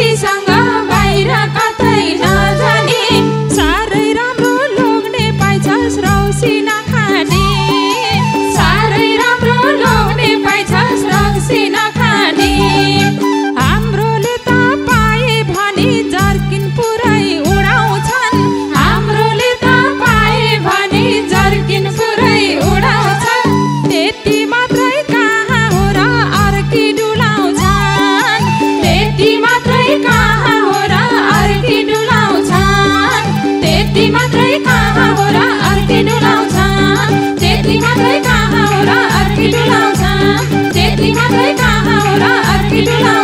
天上 अर्थिटु लाउँछ जेठीमा गई कहाँ हो र अर्थिटु लाउँछ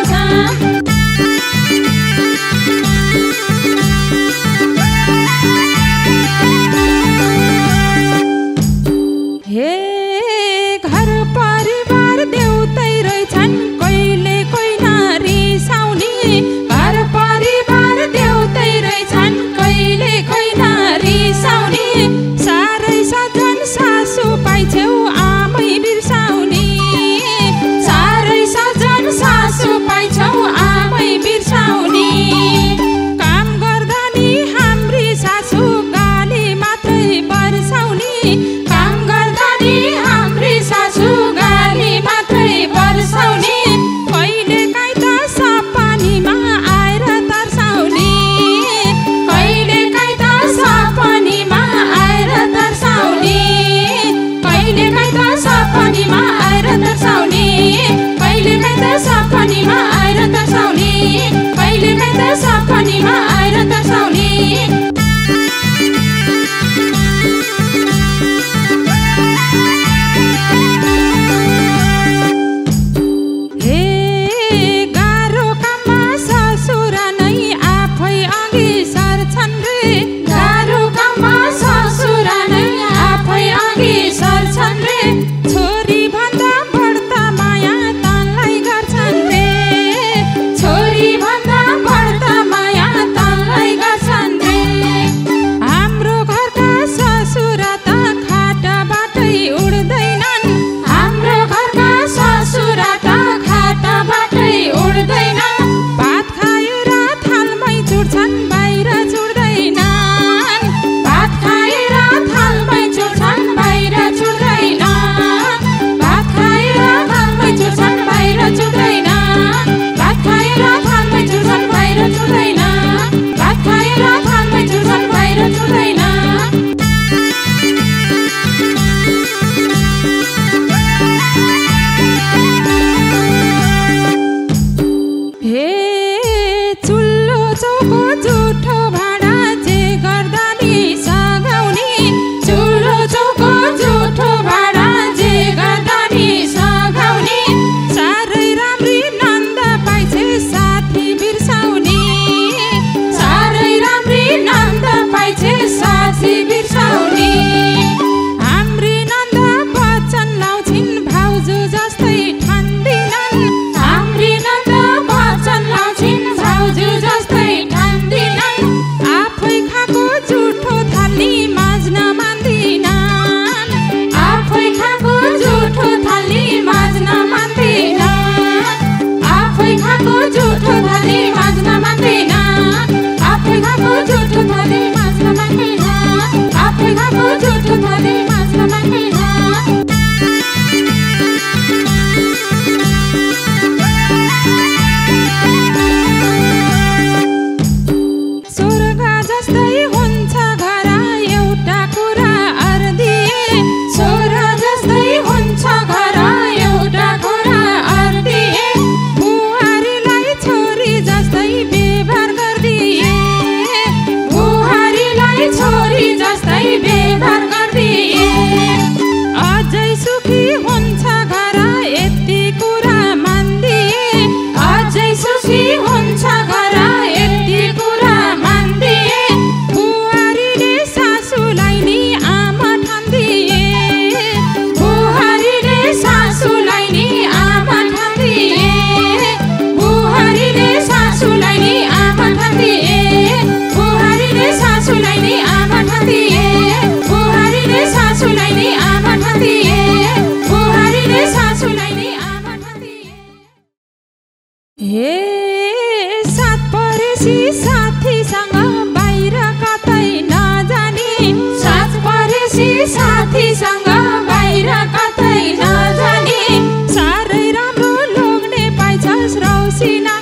I just thank. त्यसपछि साथीसँग बाहिर कतै नजाने। साथ परेसी साथीसँग बाहिर कतै नजाने। सारै राम्रो लोग्ने पाइछस् रौसिना।